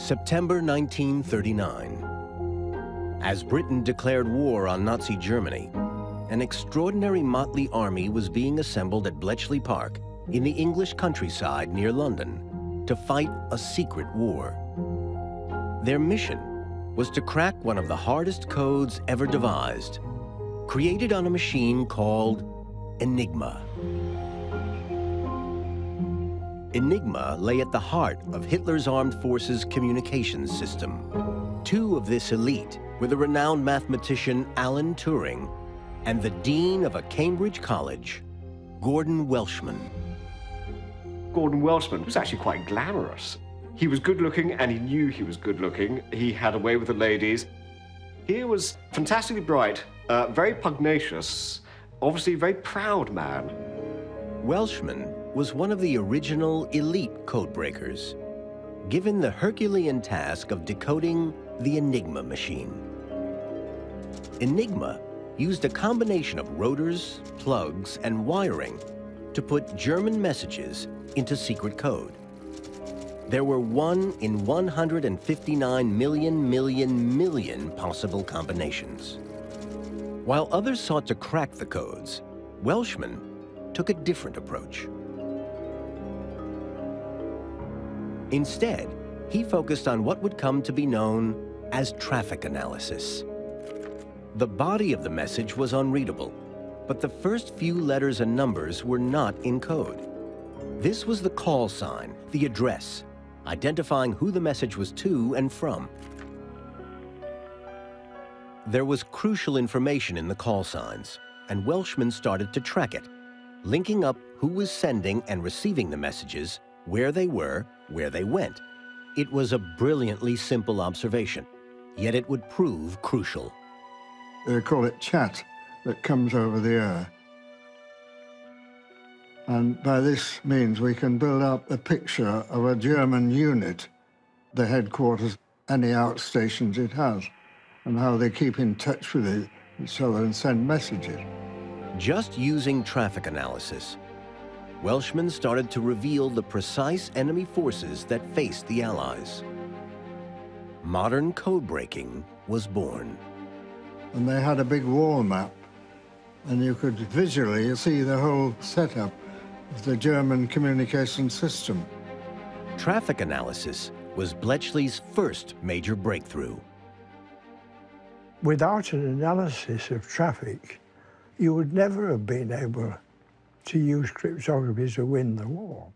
September 1939. As Britain declared war on Nazi Germany, an extraordinary motley army was being assembled at Bletchley Park in the English countryside near London to fight a secret war. Their mission was to crack one of the hardest codes ever devised, created on a machine called Enigma. Enigma lay at the heart of Hitler's armed forces communications system. Two of this elite were the renowned mathematician Alan Turing and the dean of a Cambridge college, Gordon Welchman. Gordon Welchman was actually quite glamorous. He was good looking and he knew he was good looking. He had a way with the ladies. He was fantastically bright, uh, very pugnacious, obviously a very proud man. Welchman was one of the original elite codebreakers, given the Herculean task of decoding the Enigma machine. Enigma used a combination of rotors, plugs, and wiring to put German messages into secret code. There were one in 159 million million million possible combinations. While others sought to crack the codes, Welchman took a different approach. Instead, he focused on what would come to be known as traffic analysis. The body of the message was unreadable, but the first few letters and numbers were not in code. This was the call sign, the address, identifying who the message was to and from. There was crucial information in the call signs, and Welchman started to track it, linking up who was sending and receiving the messages, where they were, where they went. It was a brilliantly simple observation, yet it would prove crucial. They call it chat that comes over the air. And by this means, we can build up a picture of a German unit, the headquarters, any outstations it has, and how they keep in touch with each other and send messages. Just using traffic analysis, Welchman started to reveal the precise enemy forces that faced the Allies. Modern code breaking was born. And they had a big wall map, and you could visually see the whole setup of the German communication system. Traffic analysis was Bletchley's first major breakthrough. Without an analysis of traffic, you would never have been able to use cryptography to win the war.